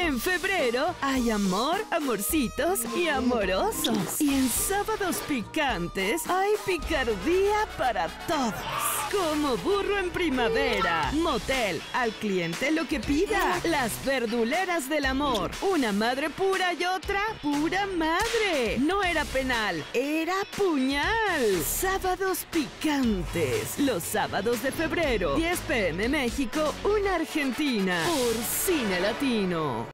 En febrero hay amor, amorcitos y amorosos. Y en sábados picantes hay picardía para todos. Como burro en primavera. Motel, al cliente lo que pida. Las verduleras del amor. Una madre pura y otra pura madre. No era penal, era puñal. Sábados picantes. Los sábados de febrero. 10 pm México, una Argentina. Por Cine Latino.